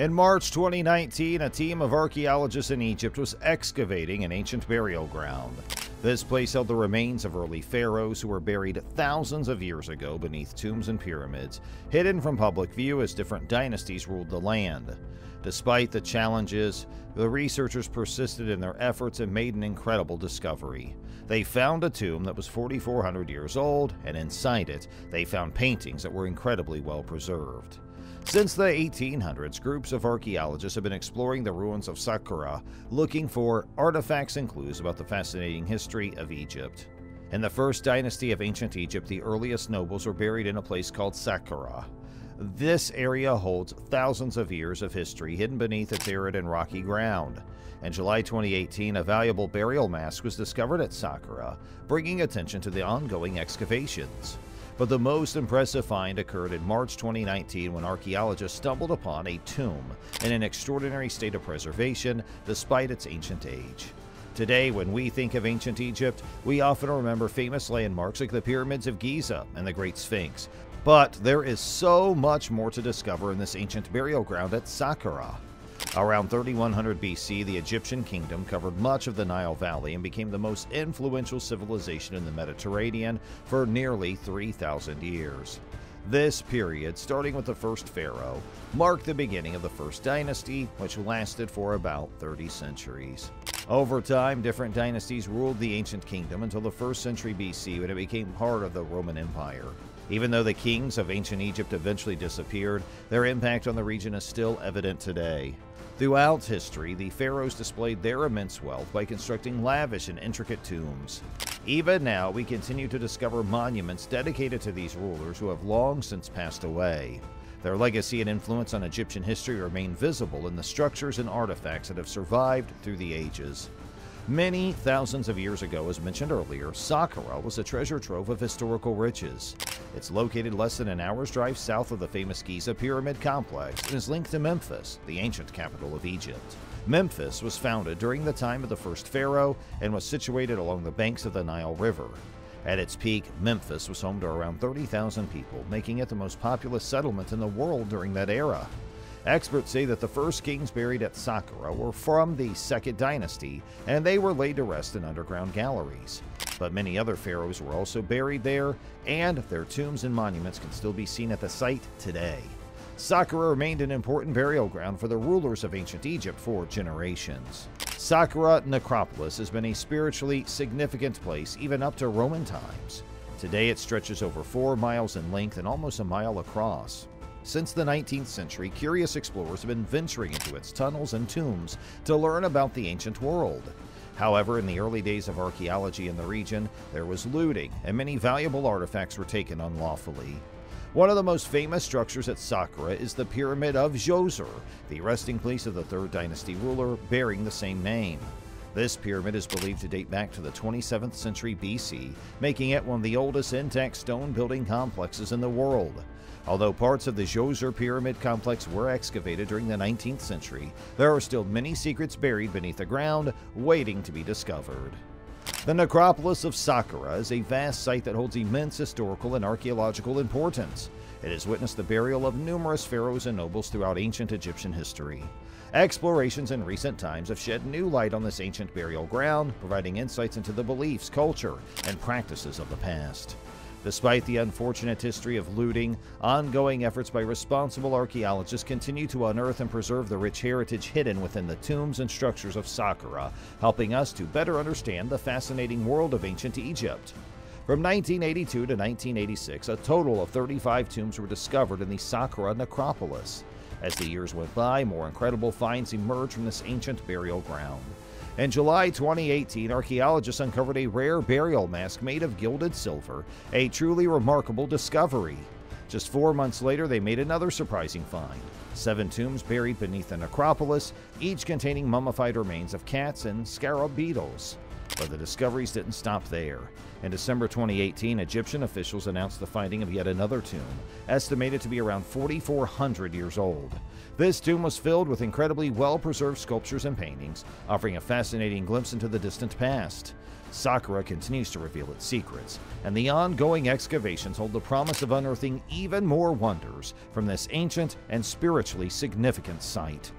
In March 2019, a team of archaeologists in Egypt was excavating an ancient burial ground. This place held the remains of early pharaohs who were buried thousands of years ago beneath tombs and pyramids, hidden from public view as different dynasties ruled the land. Despite the challenges, the researchers persisted in their efforts and made an incredible discovery. They found a tomb that was 4,400 years old, and inside it, they found paintings that were incredibly well preserved. Since the 1800s, groups of archaeologists have been exploring the ruins of Saqqara, looking for artifacts and clues about the fascinating history of Egypt. In the first dynasty of ancient Egypt, the earliest nobles were buried in a place called Saqqara. This area holds thousands of years of history hidden beneath its arid and rocky ground. In July 2018, a valuable burial mask was discovered at Saqqara, bringing attention to the ongoing excavations. But the most impressive find occurred in March 2019 when archaeologists stumbled upon a tomb in an extraordinary state of preservation despite its ancient age. Today, when we think of ancient Egypt, we often remember famous landmarks like the pyramids of Giza and the Great Sphinx. But there is so much more to discover in this ancient burial ground at Saqqara. Around 3100 BC, the Egyptian kingdom covered much of the Nile Valley and became the most influential civilization in the Mediterranean for nearly 3,000 years. This period, starting with the first pharaoh, marked the beginning of the first dynasty, which lasted for about 30 centuries. Over time, different dynasties ruled the ancient kingdom until the 1st century BC when it became part of the Roman Empire. Even though the kings of ancient Egypt eventually disappeared, their impact on the region is still evident today. Throughout history, the pharaohs displayed their immense wealth by constructing lavish and intricate tombs. Even now, we continue to discover monuments dedicated to these rulers who have long since passed away. Their legacy and influence on Egyptian history remain visible in the structures and artifacts that have survived through the ages. Many thousands of years ago, as mentioned earlier, Saqqara was a treasure trove of historical riches. It's located less than an hour's drive south of the famous Giza Pyramid Complex and is linked to Memphis, the ancient capital of Egypt. Memphis was founded during the time of the first pharaoh and was situated along the banks of the Nile River. At its peak, Memphis was home to around 30,000 people, making it the most populous settlement in the world during that era. Experts say that the first kings buried at Saqqara were from the Second Dynasty, and they were laid to rest in underground galleries. But many other pharaohs were also buried there, and their tombs and monuments can still be seen at the site today. Saqqara remained an important burial ground for the rulers of ancient Egypt for generations. Saqqara Necropolis has been a spiritually significant place even up to Roman times. Today it stretches over four miles in length and almost a mile across. Since the 19th century, curious explorers have been venturing into its tunnels and tombs to learn about the ancient world. However, in the early days of archaeology in the region, there was looting, and many valuable artifacts were taken unlawfully. One of the most famous structures at Saqqara is the Pyramid of Djoser, the resting place of the 3rd Dynasty ruler bearing the same name. This pyramid is believed to date back to the 27th century BC, making it one of the oldest intact stone building complexes in the world. Although parts of the Djoser Pyramid complex were excavated during the 19th century, there are still many secrets buried beneath the ground waiting to be discovered. The necropolis of Saqqara is a vast site that holds immense historical and archaeological importance. It has witnessed the burial of numerous pharaohs and nobles throughout ancient Egyptian history. Explorations in recent times have shed new light on this ancient burial ground, providing insights into the beliefs, culture, and practices of the past. Despite the unfortunate history of looting, ongoing efforts by responsible archaeologists continue to unearth and preserve the rich heritage hidden within the tombs and structures of Saqqara, helping us to better understand the fascinating world of ancient Egypt. From 1982 to 1986, a total of 35 tombs were discovered in the Saqqara necropolis. As the years went by, more incredible finds emerged from this ancient burial ground. In July 2018, archaeologists uncovered a rare burial mask made of gilded silver, a truly remarkable discovery. Just four months later, they made another surprising find seven tombs buried beneath the necropolis, each containing mummified remains of cats and scarab beetles. But the discoveries didn't stop there. In December 2018, Egyptian officials announced the finding of yet another tomb, estimated to be around 4,400 years old. This tomb was filled with incredibly well preserved sculptures and paintings, offering a fascinating glimpse into the distant past. Saqqara continues to reveal its secrets, and the ongoing excavations hold the promise of unearthing even more wonders from this ancient and spiritually significant site.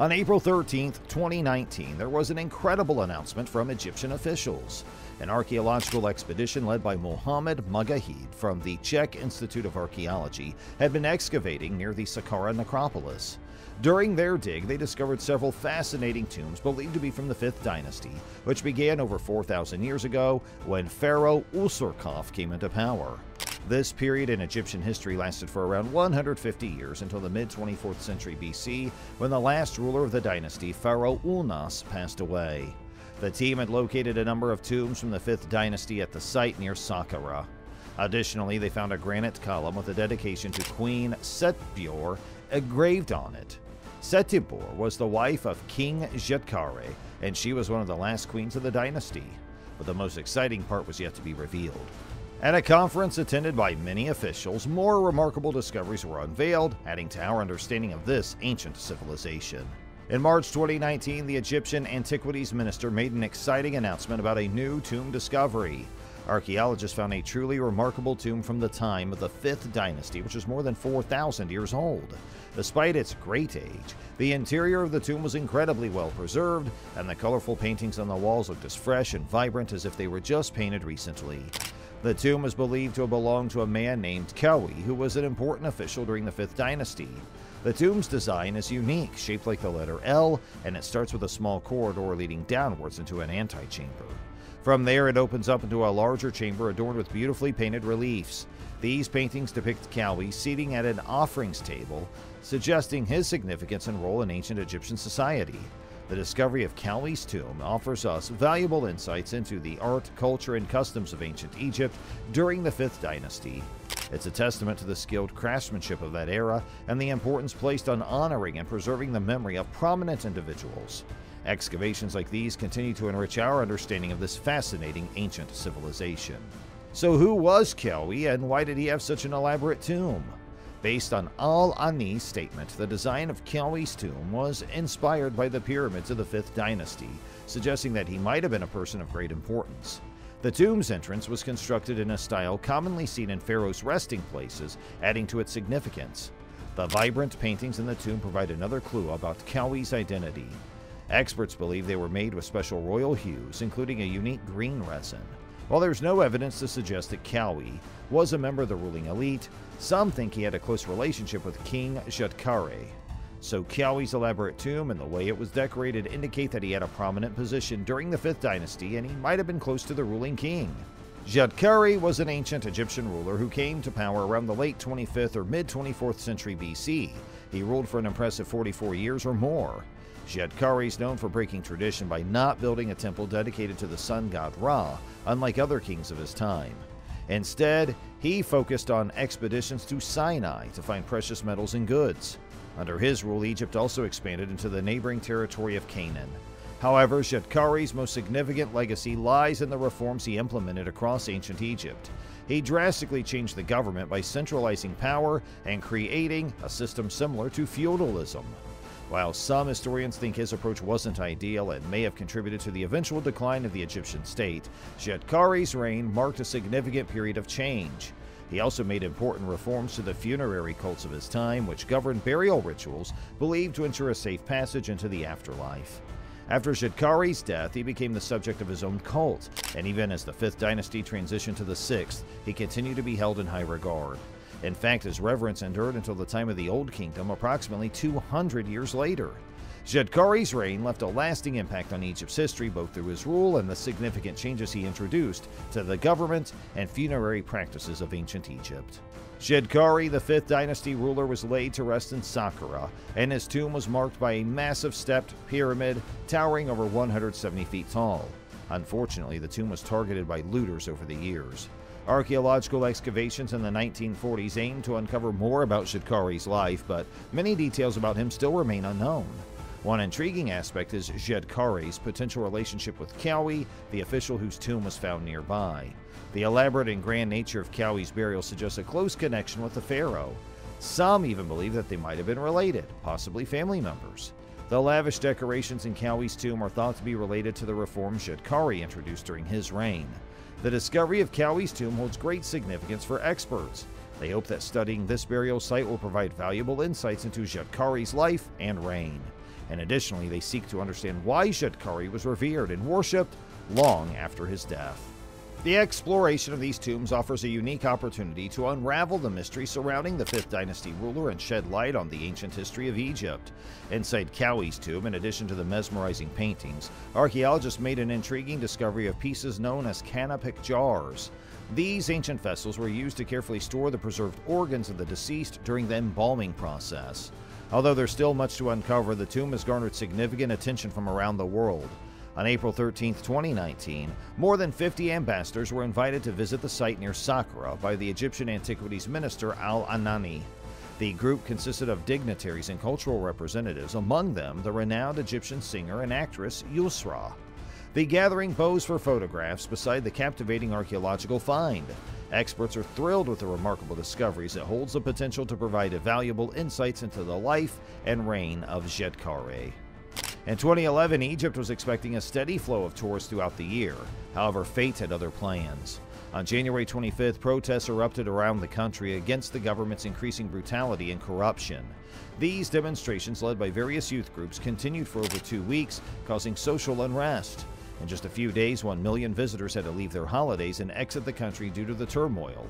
On April 13, 2019, there was an incredible announcement from Egyptian officials. An archaeological expedition led by Mohamed Megahed from the Czech Institute of Archaeology had been excavating near the Saqqara necropolis. During their dig, they discovered several fascinating tombs believed to be from the 5th dynasty, which began over 4,000 years ago when Pharaoh Userkaf came into power. This period in Egyptian history lasted for around 150 years until the mid 24th century BC, when the last ruler of the dynasty, Pharaoh Unas, passed away. The team had located a number of tombs from the 5th dynasty at the site near Saqqara. Additionally, they found a granite column with a dedication to Queen Setibor engraved on it. Setibor was the wife of King Djedkare, and she was one of the last queens of the dynasty. But the most exciting part was yet to be revealed. At a conference attended by many officials, more remarkable discoveries were unveiled, adding to our understanding of this ancient civilization. In March 2019, the Egyptian Antiquities Minister made an exciting announcement about a new tomb discovery. Archaeologists found a truly remarkable tomb from the time of the 5th dynasty, which is more than 4,000 years old. Despite its great age, the interior of the tomb was incredibly well preserved, and the colorful paintings on the walls looked as fresh and vibrant as if they were just painted recently. The tomb is believed to have belonged to a man named Kawi, who was an important official during the 5th dynasty. The tomb's design is unique, shaped like the letter L, and it starts with a small corridor leading downwards into an antechamber. From there, it opens up into a larger chamber adorned with beautifully painted reliefs. These paintings depict Kawi seating at an offerings table, suggesting his significance and role in ancient Egyptian society. The discovery of Kawi's tomb offers us valuable insights into the art, culture, and customs of ancient Egypt during the 5th dynasty. It's a testament to the skilled craftsmanship of that era and the importance placed on honoring and preserving the memory of prominent individuals. Excavations like these continue to enrich our understanding of this fascinating ancient civilization. So, who was Kawi and why did he have such an elaborate tomb? Based on Al Anani's statement, the design of Kawi's tomb was inspired by the pyramids of the 5th dynasty, suggesting that he might have been a person of great importance. The tomb's entrance was constructed in a style commonly seen in pharaohs' resting places, adding to its significance. The vibrant paintings in the tomb provide another clue about Kawi's identity. Experts believe they were made with special royal hues, including a unique green resin. While there's no evidence to suggest that Kawi was a member of the ruling elite, some think he had a close relationship with King Djedkare. So Kawi's elaborate tomb and the way it was decorated indicate that he had a prominent position during the 5th dynasty and he might have been close to the ruling king. Djedkare was an ancient Egyptian ruler who came to power around the late 25th or mid 24th century BC. He ruled for an impressive 44 years or more. Djedkare is known for breaking tradition by not building a temple dedicated to the sun god Ra, unlike other kings of his time. Instead, he focused on expeditions to Sinai to find precious metals and goods. Under his rule, Egypt also expanded into the neighboring territory of Canaan. However, Djedkare's most significant legacy lies in the reforms he implemented across ancient Egypt. He drastically changed the government by centralizing power and creating a system similar to feudalism. While some historians think his approach wasn't ideal and may have contributed to the eventual decline of the Egyptian state, Djedkare's reign marked a significant period of change. He also made important reforms to the funerary cults of his time, which governed burial rituals believed to ensure a safe passage into the afterlife. After Djedkare's death, he became the subject of his own cult, and even as the 5th dynasty transitioned to the 6th, he continued to be held in high regard. In fact, his reverence endured until the time of the Old Kingdom, approximately 200 years later. Djedkare's reign left a lasting impact on Egypt's history both through his rule and the significant changes he introduced to the government and funerary practices of ancient Egypt. Djedkare, the 5th dynasty ruler, was laid to rest in Saqqara, and his tomb was marked by a massive stepped pyramid towering over 170 feet tall. Unfortunately, the tomb was targeted by looters over the years. Archaeological excavations in the 1940s aimed to uncover more about Djedkare's life, but many details about him still remain unknown. One intriguing aspect is Djedkare's potential relationship with Kawi, the official whose tomb was found nearby. The elaborate and grand nature of Kawi's burial suggests a close connection with the pharaoh. Some even believe that they might have been related, possibly family members. The lavish decorations in Khaouy's tomb are thought to be related to the reform Djedkare introduced during his reign. The discovery of Khaouy's tomb holds great significance for experts. They hope that studying this burial site will provide valuable insights into Djedkare's life and reign. And additionally, they seek to understand why Djedkare was revered and worshipped long after his death. The exploration of these tombs offers a unique opportunity to unravel the mystery surrounding the 5th Dynasty ruler and shed light on the ancient history of Egypt. Inside Khaouy's tomb, in addition to the mesmerizing paintings, archaeologists made an intriguing discovery of pieces known as canopic jars. These ancient vessels were used to carefully store the preserved organs of the deceased during the embalming process. Although there's still much to uncover, the tomb has garnered significant attention from around the world. On April 13, 2019, more than 50 ambassadors were invited to visit the site near Saqqara by the Egyptian Antiquities Minister Al Anani. The group consisted of dignitaries and cultural representatives, among them the renowned Egyptian singer and actress Yusra. The gathering posed for photographs beside the captivating archaeological find. Experts are thrilled with the remarkable discoveries it holds the potential to provide valuable insights into the life and reign of Djedkare. In 2011, Egypt was expecting a steady flow of tourists throughout the year. However, fate had other plans. On January 25th, protests erupted around the country against the government's increasing brutality and corruption. These demonstrations, led by various youth groups, continued for over two weeks, causing social unrest. In just a few days, one million visitors had to leave their holidays and exit the country due to the turmoil.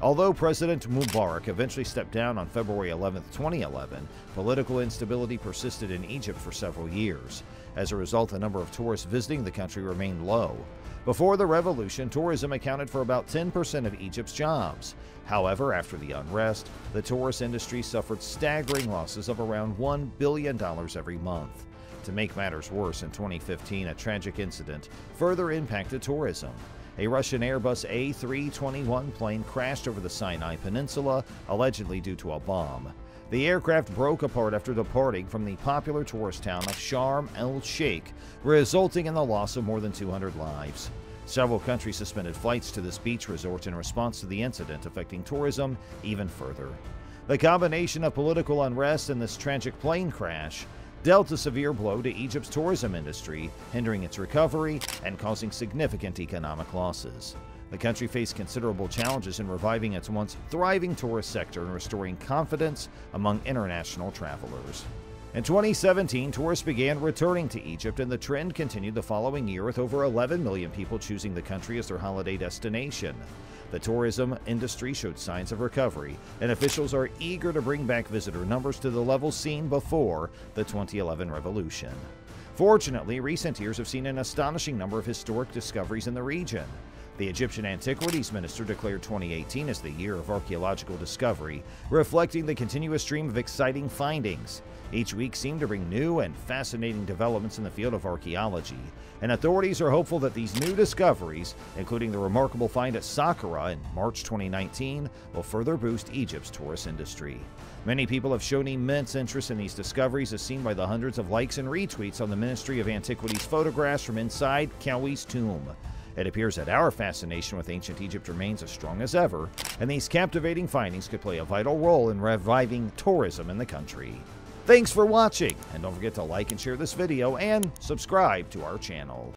Although President Mubarak eventually stepped down on February 11, 2011, political instability persisted in Egypt for several years. As a result, the number of tourists visiting the country remained low. Before the revolution, tourism accounted for about 10% of Egypt's jobs. However, after the unrest, the tourist industry suffered staggering losses of around $1 billion every month. To make matters worse, in 2015, a tragic incident further impacted tourism. A Russian Airbus A321 plane crashed over the Sinai Peninsula, allegedly due to a bomb. The aircraft broke apart after departing from the popular tourist town of Sharm el Sheikh, resulting in the loss of more than 200 lives. Several countries suspended flights to this beach resort in response to the incident, affecting tourism even further. The combination of political unrest and this tragic plane crash dealt a severe blow to Egypt's tourism industry, hindering its recovery and causing significant economic losses. The country faced considerable challenges in reviving its once thriving tourist sector and restoring confidence among international travelers. In 2017, tourists began returning to Egypt, and the trend continued the following year with over 11 million people choosing the country as their holiday destination. The tourism industry showed signs of recovery, and officials are eager to bring back visitor numbers to the levels seen before the 2011 revolution. Fortunately, recent years have seen an astonishing number of historic discoveries in the region. The Egyptian Antiquities Minister declared 2018 as the year of archaeological discovery, reflecting the continuous stream of exciting findings. Each week seemed to bring new and fascinating developments in the field of archaeology, and authorities are hopeful that these new discoveries, including the remarkable find at Saqqara in March 2019, will further boost Egypt's tourist industry. Many people have shown immense interest in these discoveries, as seen by the hundreds of likes and retweets on the Ministry of Antiquities photographs from inside Khaouy's tomb. It appears that our fascination with ancient Egypt remains as strong as ever, and these captivating findings could play a vital role in reviving tourism in the country. Thanks for watching, and don't forget to like and share this video and subscribe to our channel.